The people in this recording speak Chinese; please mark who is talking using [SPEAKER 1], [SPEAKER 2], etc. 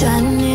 [SPEAKER 1] 转眼